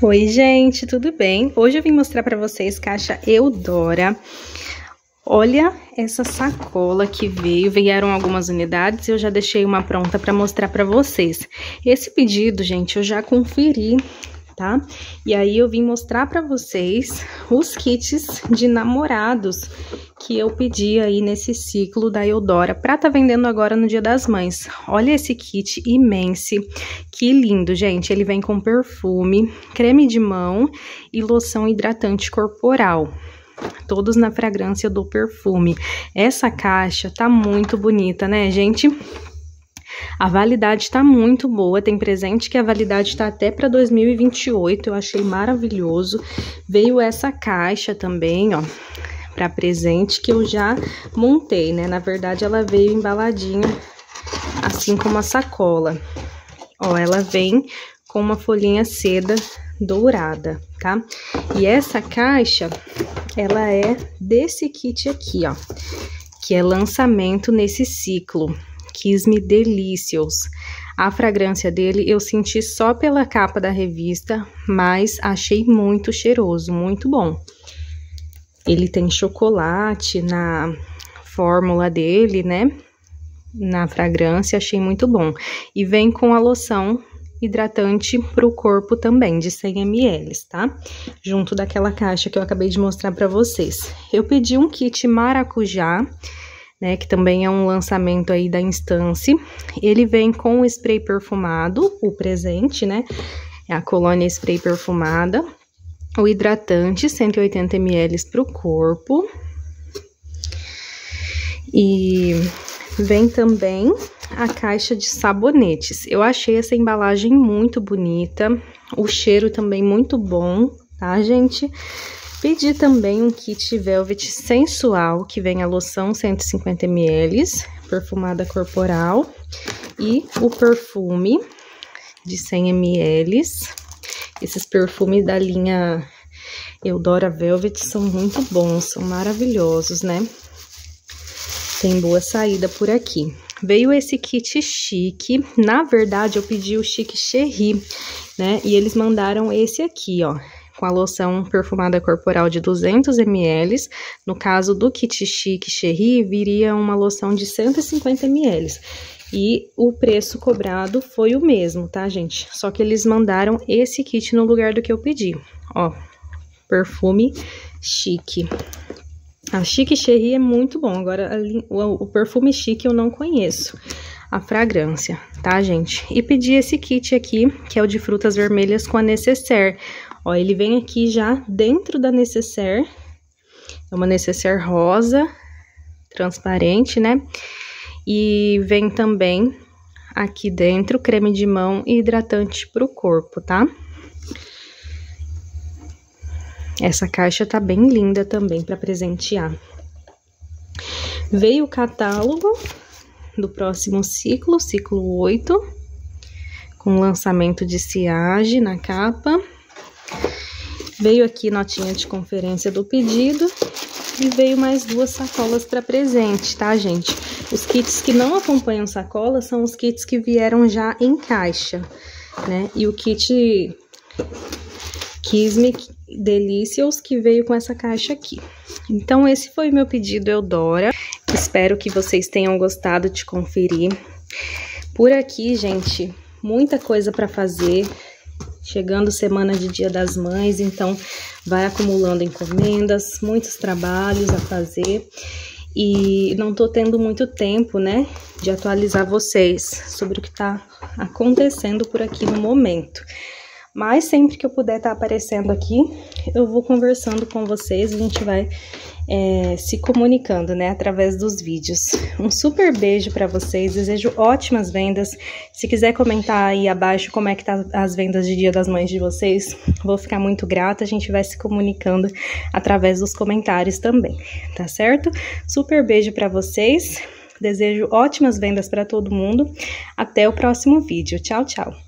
Oi, gente, tudo bem? Hoje eu vim mostrar para vocês caixa Eudora. Olha essa sacola que veio, vieram algumas unidades e eu já deixei uma pronta para mostrar para vocês. Esse pedido, gente, eu já conferi tá? E aí eu vim mostrar para vocês os kits de namorados que eu pedi aí nesse ciclo da Eudora para tá vendendo agora no Dia das Mães. Olha esse kit imenso, que lindo, gente. Ele vem com perfume, creme de mão e loção hidratante corporal todos na fragrância do perfume. Essa caixa tá muito bonita, né, gente? A validade está muito boa, tem presente que a validade está até para 2028, eu achei maravilhoso. Veio essa caixa também, ó, para presente que eu já montei, né? Na verdade, ela veio embaladinha, assim como a sacola. Ó, ela vem com uma folhinha seda dourada, tá? E essa caixa, ela é desse kit aqui, ó, que é lançamento nesse ciclo. Kiss Me Delicious. A fragrância dele eu senti só pela capa da revista, mas achei muito cheiroso, muito bom. Ele tem chocolate na fórmula dele, né? Na fragrância, achei muito bom. E vem com a loção hidratante para o corpo também, de 100 ml, tá? Junto daquela caixa que eu acabei de mostrar para vocês. Eu pedi um kit maracujá né, que também é um lançamento aí da Instance. Ele vem com o spray perfumado, o presente, né, é a colônia spray perfumada, o hidratante, 180 ml para o corpo. E vem também a caixa de sabonetes. Eu achei essa embalagem muito bonita, o cheiro também muito bom, tá, gente? Pedi também um kit Velvet sensual, que vem a loção 150ml, perfumada corporal, e o perfume de 100ml. Esses perfumes da linha Eudora Velvet são muito bons, são maravilhosos, né? Tem boa saída por aqui. Veio esse kit chique, na verdade eu pedi o chique Cherry, né? E eles mandaram esse aqui, ó com a loção perfumada corporal de 200 ml. No caso do kit chique Cherry, viria uma loção de 150 ml. E o preço cobrado foi o mesmo, tá, gente? Só que eles mandaram esse kit no lugar do que eu pedi. Ó, perfume chique. A Chique Cherry é muito bom. Agora, o, o perfume chique eu não conheço a fragrância, tá, gente? E pedi esse kit aqui, que é o de frutas vermelhas com a necessaire. Ó, ele vem aqui já dentro da necessaire. É uma necessaire rosa, transparente, né? E vem também aqui dentro creme de mão e hidratante pro corpo, tá? Essa caixa tá bem linda também para presentear. Veio o catálogo do próximo ciclo, ciclo 8, com lançamento de Ciage na capa. Veio aqui notinha de conferência do pedido e veio mais duas sacolas para presente, tá, gente? Os kits que não acompanham sacola são os kits que vieram já em caixa, né? E o kit Kiss Me Delicious que veio com essa caixa aqui. Então, esse foi o meu pedido Eudora. Espero que vocês tenham gostado de conferir. Por aqui, gente, muita coisa para fazer. Chegando semana de Dia das Mães, então vai acumulando encomendas, muitos trabalhos a fazer e não tô tendo muito tempo, né, de atualizar vocês sobre o que tá acontecendo por aqui no momento. Mas sempre que eu puder estar tá aparecendo aqui, eu vou conversando com vocês, a gente vai é, se comunicando, né, através dos vídeos. Um super beijo para vocês, desejo ótimas vendas. Se quiser comentar aí abaixo como é que tá as vendas de Dia das Mães de vocês, vou ficar muito grata. A gente vai se comunicando através dos comentários também, tá certo? Super beijo para vocês. Desejo ótimas vendas para todo mundo. Até o próximo vídeo. Tchau, tchau.